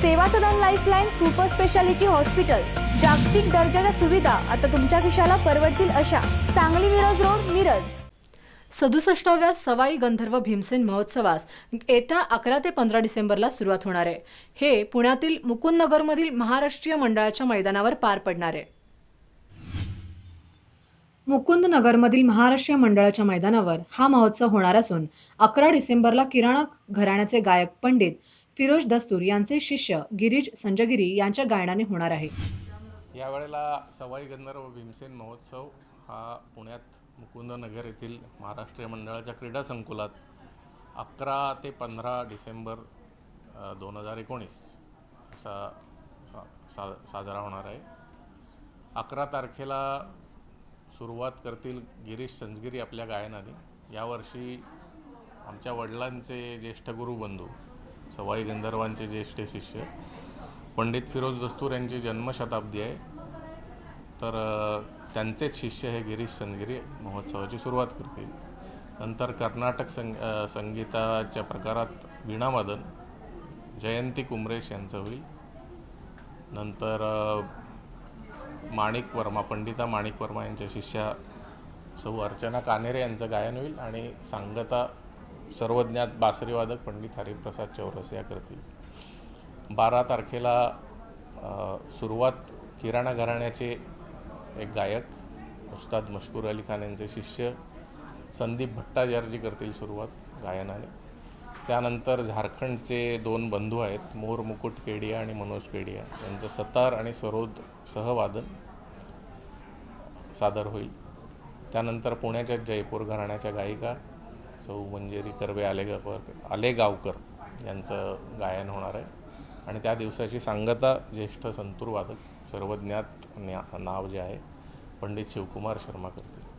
Seva Sadan lifeline super speciality hospital जागतिक दर्जाच्या सुविधा आता तुमच्या खिशाला परवडतील अशा सांगली मिरज रोड मिरज. सदुसष्टाव्या सवाई गंधर्व भीमसेन महोत्सवास येत्या अकरा ते पंधरा डिसेंबरला सुरुवात होणार आहे. हे पुण्यातील मुकुंदनगरमधील महाराष्ट्रीय मंडळाच्या मैदानावर पार पडणार आहे. मुकुंदनगरमधील महाराष्ट्रीय मंडळाच्या मैदानावर हा महोत्सव होणार असून अकरा डिसेंबरला किराणा घराण्याचे गायक पंडित फिरोज दस्तूर यांचे शिष्य गिरीश संजगिरी यांच्या गायनाने होणार आहे. यावेळेला सवाई गंधर्व भीमसेन महोत्सव हा पुण्यात मुकुंदनगर येथील महाराष्ट्रीय मंडळाच्या क्रीडा संकुलात अकरा ते पंधरा डिसेंबर दोन हजार एकोणीस असा सा सा साजरा होणार आहे. अकरा तारखेला सुरुवात करतील गिरीश संजगिरी आपल्या गायनाने. यावर्षी आमच्या वडिलांचे ज्येष्ठ गुरुबंधू सवाई गंधर्वांचे ज्येष्ठ शिष्य. पंडित फिरोज दस्तूर यांची जन्मशताब्दी आहे. तर त्यांचेच शिष्य हे गिरीश संगिरी महोत्सवाची सुरुवात करतील. नंतर कर्नाटक संग संगीताच्या प्रकारात वीणावादन जयंती कुमरेश यांचं होईल. नंतर माणिक वर्मा पंडिता माणिक वर्मा यांच्या शिष्या सौ अर्चना कानेरे यांचं गायन होईल आणि सांगता सर्वज्ञात बासरीवादक पंडित हरिप्रसाद चौरसिया करतील. बारा तारखेला सुरुवात किराणा घराण्याचे एक गायक उस्ताद मशकूर अली खान यांचे शिष्य संदीप भट्टाचार्यजी करतील सुरुवात गायनाने. त्यानंतर झारखंडचे दोन बंधू आहेत मोर मुकुट केडिया आणि मनोज केडिया. यांचं सतार आणि सरोद सहवादन सादर होईल. त्यानंतर पुण्याच्या जयपूर घराण्याच्या गायिका सौ मंजेरी कर्वे आलेगावकर आलेगावकर यांचं गायन होणार आहे. आणि त्या दिवसाची सांगता ज्येष्ठ संतूरवादक सर्वज्ञात न्या नाव जे आहे पंडित शिवकुमार शर्मा करतील.